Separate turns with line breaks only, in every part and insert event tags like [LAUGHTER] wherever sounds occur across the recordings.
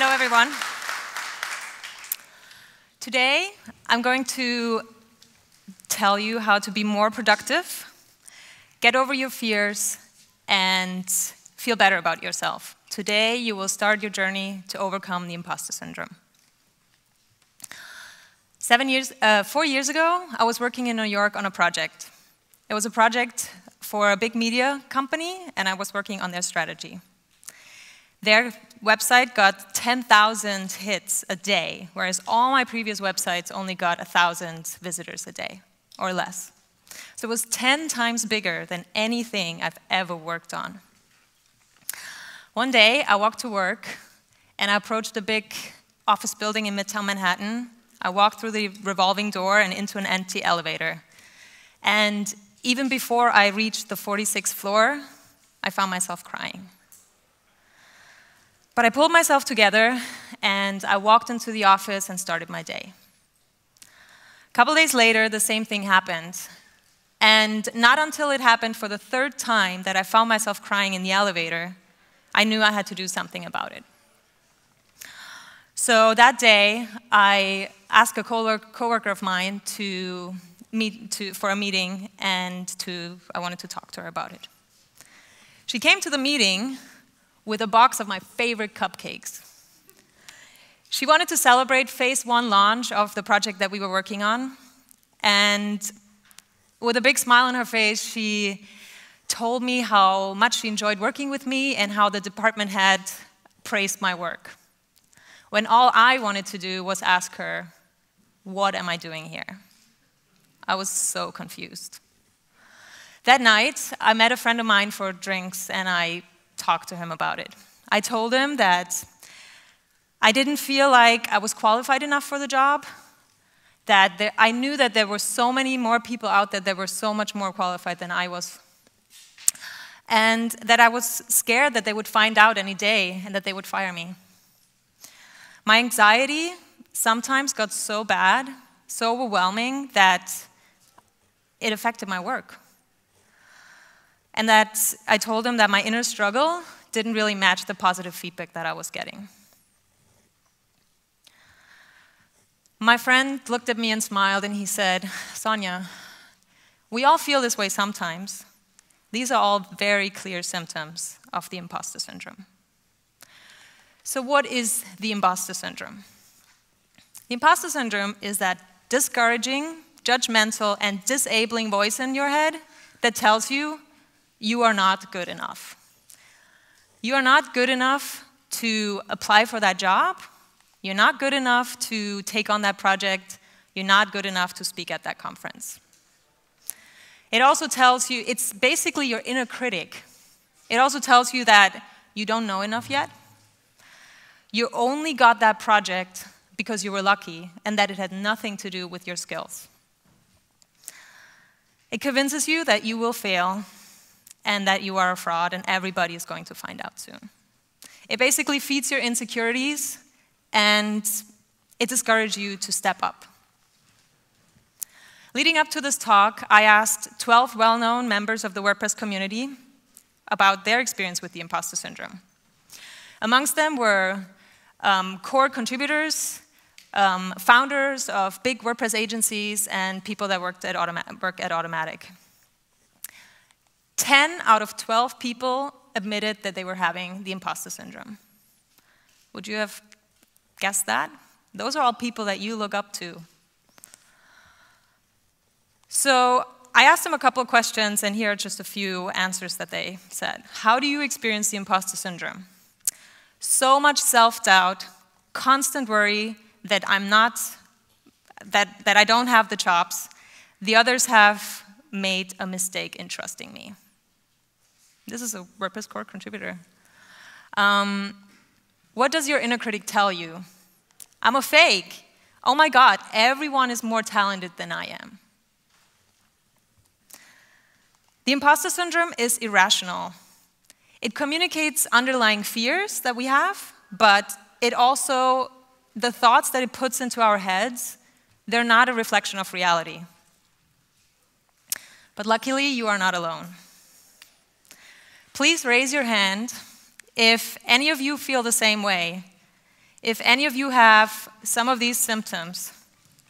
Hello, everyone. Today, I'm going to tell you how to be more productive, get over your fears, and feel better about yourself. Today, you will start your journey to overcome the imposter syndrome. Seven years, uh, four years ago, I was working in New York on a project. It was a project for a big media company, and I was working on their strategy. Their website got 10,000 hits a day, whereas all my previous websites only got 1,000 visitors a day or less. So it was 10 times bigger than anything I've ever worked on. One day, I walked to work and I approached a big office building in Midtown Manhattan. I walked through the revolving door and into an empty elevator. And even before I reached the 46th floor, I found myself crying. But I pulled myself together and I walked into the office and started my day. A couple days later, the same thing happened. And not until it happened for the third time that I found myself crying in the elevator, I knew I had to do something about it. So that day, I asked a coworker of mine to meet to, for a meeting, and to, I wanted to talk to her about it. She came to the meeting with a box of my favorite cupcakes. She wanted to celebrate phase one launch of the project that we were working on. And with a big smile on her face, she told me how much she enjoyed working with me and how the department had praised my work. When all I wanted to do was ask her, What am I doing here? I was so confused. That night, I met a friend of mine for drinks and I talk to him about it. I told him that I didn't feel like I was qualified enough for the job, that there, I knew that there were so many more people out there that were so much more qualified than I was. And that I was scared that they would find out any day and that they would fire me. My anxiety sometimes got so bad, so overwhelming, that it affected my work and that I told him that my inner struggle didn't really match the positive feedback that I was getting. My friend looked at me and smiled, and he said, Sonja, we all feel this way sometimes. These are all very clear symptoms of the imposter syndrome. So, what is the imposter syndrome? The imposter syndrome is that discouraging, judgmental, and disabling voice in your head that tells you you are not good enough. You are not good enough to apply for that job. You're not good enough to take on that project. You're not good enough to speak at that conference. It also tells you, it's basically your inner critic. It also tells you that you don't know enough yet. You only got that project because you were lucky and that it had nothing to do with your skills. It convinces you that you will fail and that you are a fraud, and everybody is going to find out soon. It basically feeds your insecurities and it discourages you to step up. Leading up to this talk, I asked 12 well known members of the WordPress community about their experience with the imposter syndrome. Amongst them were um, core contributors, um, founders of big WordPress agencies, and people that worked at work at Automattic. 10 out of 12 people admitted that they were having the imposter syndrome. Would you have guessed that? Those are all people that you look up to. So I asked them a couple of questions, and here are just a few answers that they said. How do you experience the imposter syndrome? So much self doubt, constant worry that I'm not, that, that I don't have the chops. The others have made a mistake in trusting me. This is a WordPress core contributor. Um, what does your inner critic tell you? I'm a fake. Oh my God, everyone is more talented than I am. The imposter syndrome is irrational. It communicates underlying fears that we have, but it also, the thoughts that it puts into our heads, they're not a reflection of reality. But luckily, you are not alone. Please raise your hand if any of you feel the same way. If any of you have some of these symptoms,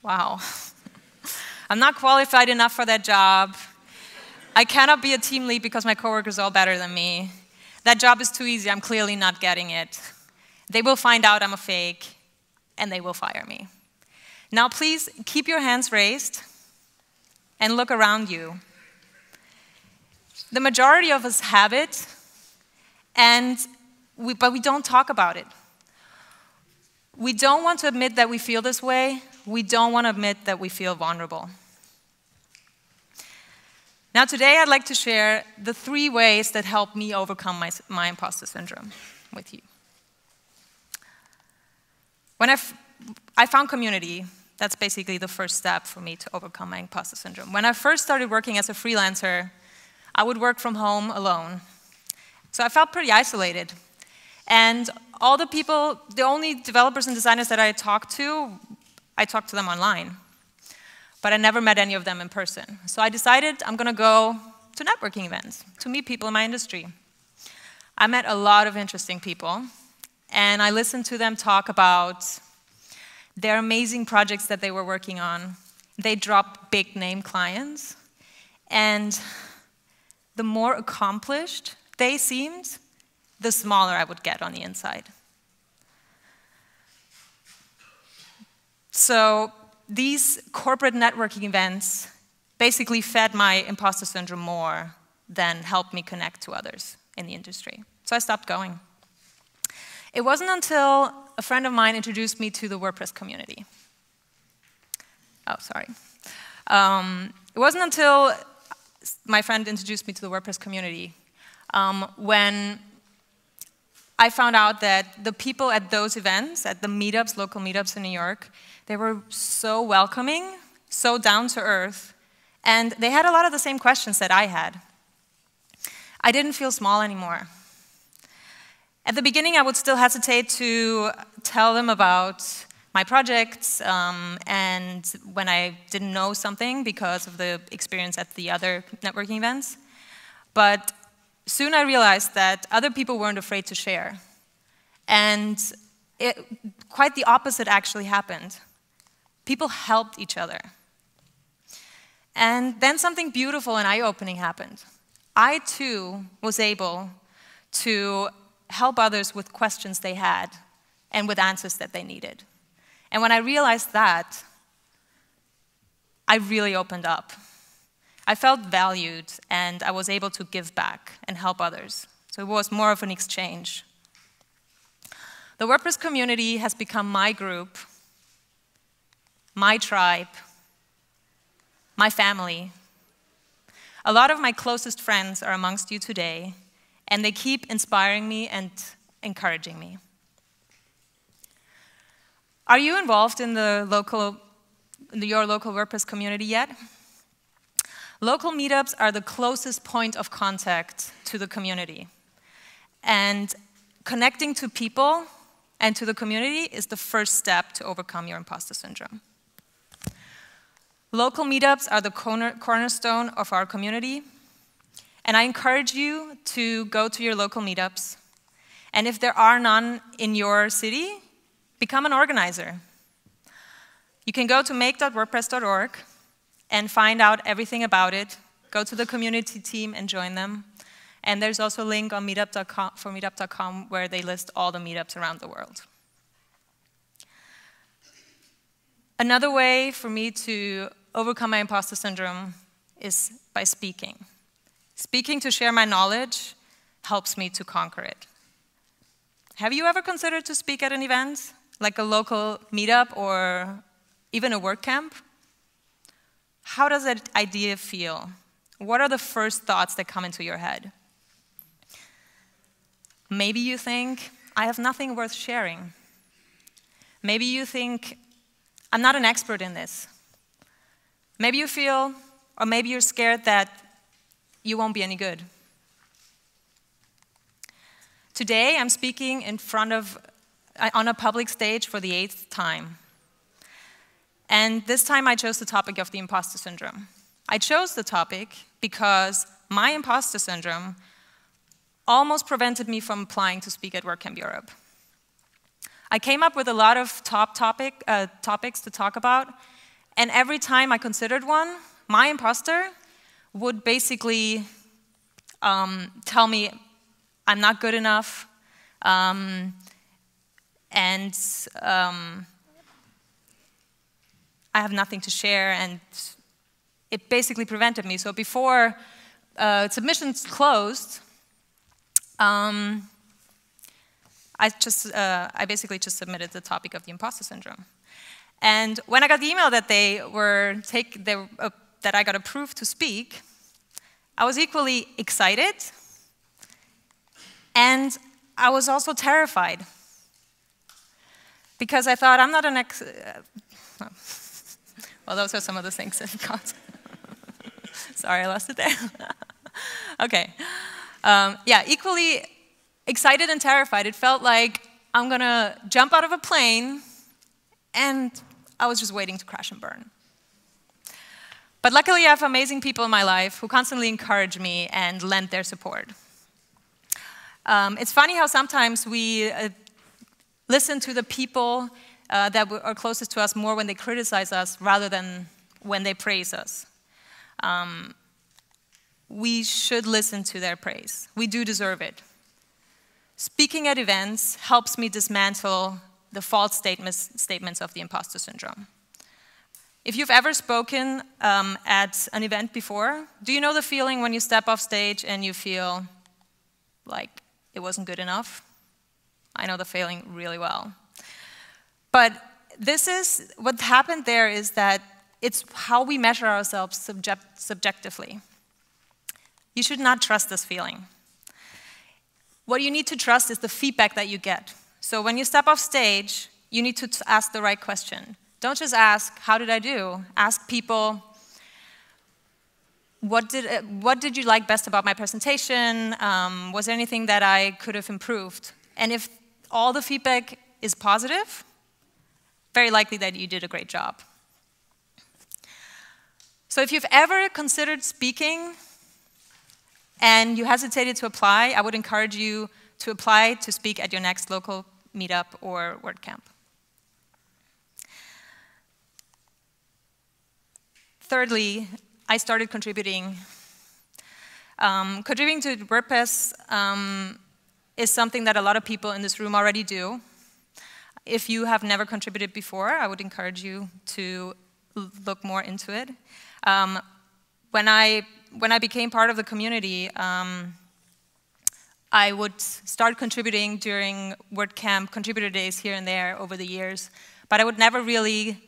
wow, [LAUGHS] I'm not qualified enough for that job. I cannot be a team lead because my coworkers are all better than me. That job is too easy, I'm clearly not getting it. They will find out I'm a fake, and they will fire me. Now, please keep your hands raised and look around you. The majority of us have it, and we, but we don't talk about it. We don't want to admit that we feel this way. We don't want to admit that we feel vulnerable. Now, today I'd like to share the three ways that helped me overcome my, my imposter syndrome with you. When I, I found community, that's basically the first step for me to overcome my imposter syndrome. When I first started working as a freelancer, I would work from home alone. So I felt pretty isolated. And all the people, the only developers and designers that I talked to, I talked to them online. But I never met any of them in person. So I decided I'm going to go to networking events to meet people in my industry. I met a lot of interesting people, and I listened to them talk about their amazing projects that they were working on. They dropped big name clients, and the more accomplished they seemed, the smaller I would get on the inside. So these corporate networking events basically fed my imposter syndrome more than helped me connect to others in the industry. So I stopped going. It wasn't until a friend of mine introduced me to the WordPress community. Oh, sorry. Um, it wasn't until my friend introduced me to the WordPress community um, when I found out that the people at those events, at the meetups, local meetups in New York, they were so welcoming, so down to earth, and they had a lot of the same questions that I had. I didn't feel small anymore. At the beginning, I would still hesitate to tell them about my projects um, and when I didn't know something because of the experience at the other networking events. But soon I realized that other people weren't afraid to share. And it, quite the opposite actually happened. People helped each other. And then something beautiful and eye opening happened. I too was able to help others with questions they had and with answers that they needed. And when I realized that, I really opened up. I felt valued and I was able to give back and help others. So it was more of an exchange. The WordPress community has become my group, my tribe, my family. A lot of my closest friends are amongst you today, and they keep inspiring me and encouraging me. Are you involved in the local, in your local WordPress community yet? Local meetups are the closest point of contact to the community. And connecting to people and to the community is the first step to overcome your imposter syndrome. Local meetups are the corner, cornerstone of our community, and I encourage you to go to your local meetups. And if there are none in your city, become an organizer. You can go to make.wordpress.org and find out everything about it. Go to the community team and join them. And there's also a link on meetup.com for meetup.com where they list all the meetups around the world. Another way for me to overcome my imposter syndrome is by speaking. Speaking to share my knowledge helps me to conquer it. Have you ever considered to speak at an event, like a local meetup or even a WordCamp? How does that idea feel? What are the first thoughts that come into your head? Maybe you think, I have nothing worth sharing. Maybe you think, I'm not an expert in this. Maybe you feel, or maybe you're scared that you won't be any good. Today, I'm speaking in front of, on a public stage for the eighth time. And this time I chose the topic of the imposter syndrome. I chose the topic because my imposter syndrome almost prevented me from applying to speak at WordCamp Europe. I came up with a lot of top topic, uh, topics to talk about, and every time I considered one, my imposter would basically um, tell me I'm not good enough, um, and um, I have nothing to share, and it basically prevented me. So before uh, submissions closed, um, I just, uh, I basically just submitted the topic of the imposter syndrome. And when I got the email that they were take, they uh, that I got approved to speak, I was equally excited, and I was also terrified because I thought I'm not an ex. [LAUGHS] Well, those are some of the things that got. [LAUGHS] Sorry, I lost it there. [LAUGHS] okay. Um, yeah, equally excited and terrified. It felt like I'm gonna jump out of a plane and I was just waiting to crash and burn. But luckily, I have amazing people in my life who constantly encourage me and lend their support. Um, it's funny how sometimes we uh, listen to the people uh, that are closest to us more when they criticize us rather than when they praise us. Um, we should listen to their praise. We do deserve it. Speaking at events helps me dismantle the false statements, statements of the imposter syndrome. If you've ever spoken um, at an event before, do you know the feeling when you step off stage and you feel like it wasn't good enough? I know the feeling really well. But this is, what happened there is that it's how we measure ourselves subject, subjectively. You should not trust this feeling. What you need to trust is the feedback that you get. So when you step off stage, you need to ask the right question. Don't just ask, how did I do? Ask people, what did, uh, what did you like best about my presentation? Um, was there anything that I could have improved? And if all the feedback is positive, very likely that you did a great job. So if you've ever considered speaking and you hesitated to apply, I would encourage you to apply to speak at your next local meetup or WordCamp. Thirdly, I started contributing. Um, contributing to WordPress um, is something that a lot of people in this room already do. If you have never contributed before, I would encourage you to look more into it. Um, when, I, when I became part of the community, um, I would start contributing during WordCamp contributor days here and there over the years, but I would never really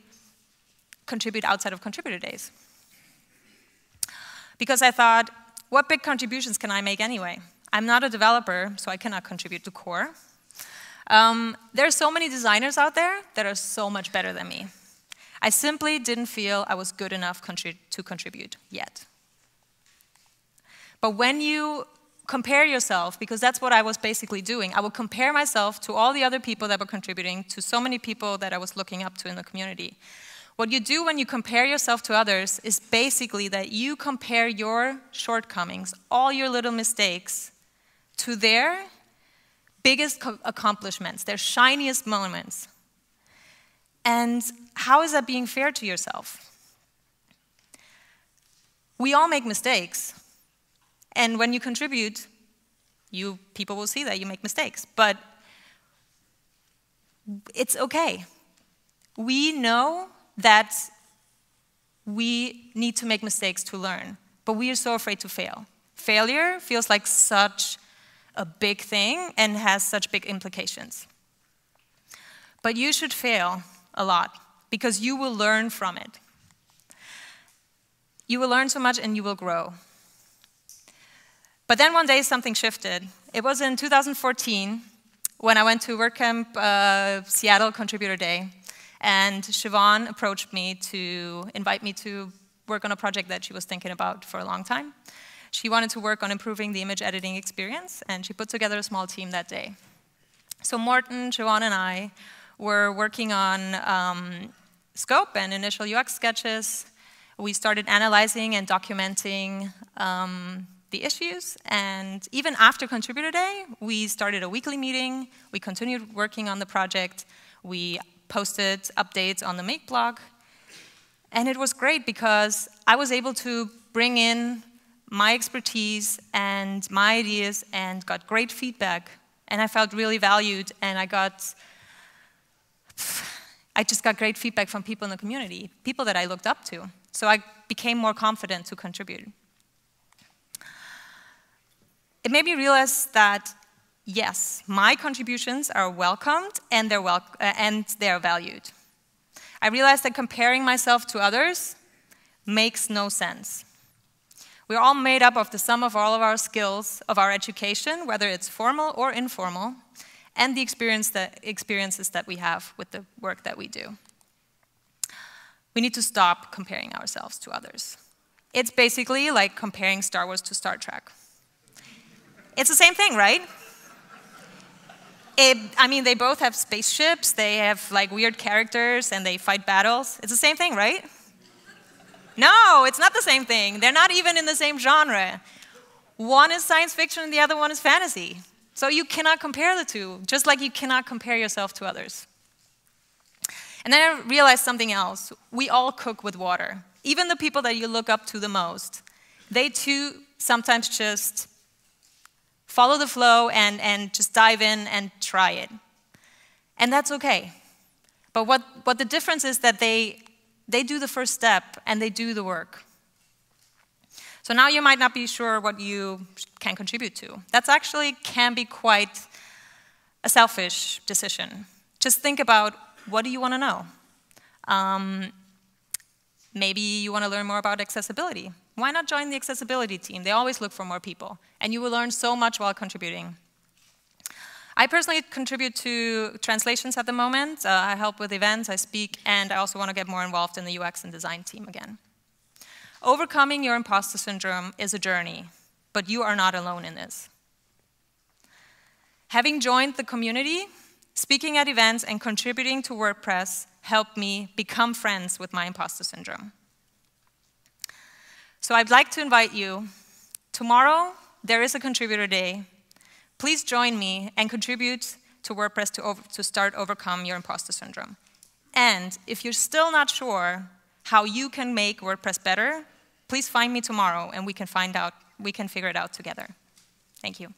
contribute outside of contributor days. Because I thought, what big contributions can I make anyway? I'm not a developer, so I cannot contribute to core. Um, there are so many designers out there that are so much better than me. I simply didn't feel I was good enough to contribute yet. But when you compare yourself, because that's what I was basically doing. I would compare myself to all the other people that were contributing, to so many people that I was looking up to in the community. What you do when you compare yourself to others is basically that you compare your shortcomings, all your little mistakes, to their biggest accomplishments, their shiniest moments. And how is that being fair to yourself? We all make mistakes. And when you contribute, you people will see that you make mistakes. But it's okay. We know that we need to make mistakes to learn, but we are so afraid to fail. Failure feels like such a big thing and has such big implications. But you should fail a lot because you will learn from it. You will learn so much and you will grow. But then one day something shifted. It was in 2014 when I went to WordCamp uh, Seattle Contributor Day, and Siobhan approached me to invite me to work on a project that she was thinking about for a long time. She wanted to work on improving the image editing experience, and she put together a small team that day. So Morten, Siobhan, and I were working on um, scope and initial UX sketches. We started analyzing and documenting um, the issues. And even after Contributor Day, we started a weekly meeting. We continued working on the project. We posted updates on the Make blog. And it was great because I was able to bring in my expertise and my ideas and got great feedback. And I felt really valued and I got, I just got great feedback from people in the community, people that I looked up to. So I became more confident to contribute. It made me realize that, yes, my contributions are welcomed and they're, wel uh, and they're valued. I realized that comparing myself to others makes no sense. We're all made up of the sum of all of our skills, of our education, whether it's formal or informal, and the experience that, experiences that we have with the work that we do. We need to stop comparing ourselves to others. It's basically like comparing Star Wars to Star Trek. It's the same thing, right? It, I mean, they both have spaceships, they have like weird characters, and they fight battles. It's the same thing, right? No, it's not the same thing. They're not even in the same genre. One is science fiction and the other one is fantasy. So you cannot compare the two, just like you cannot compare yourself to others. And then I realized something else. We all cook with water. Even the people that you look up to the most, they too sometimes just follow the flow and, and just dive in and try it. And that's okay. But what, what the difference is that they, they do the first step and they do the work. So now you might not be sure what you can contribute to. That's actually can be quite a selfish decision. Just think about what do you want to know? Um, maybe you want to learn more about accessibility. Why not join the accessibility team? They always look for more people, and you will learn so much while contributing. I personally contribute to translations at the moment. Uh, I help with events, I speak, and I also want to get more involved in the UX and design team again. Overcoming your imposter syndrome is a journey, but you are not alone in this. Having joined the community, speaking at events, and contributing to WordPress helped me become friends with my imposter syndrome. So I'd like to invite you. Tomorrow, there is a contributor day. Please join me and contribute to WordPress to, over, to start overcome your imposter syndrome. And if you're still not sure how you can make WordPress better, please find me tomorrow and we can find out, we can figure it out together. Thank you.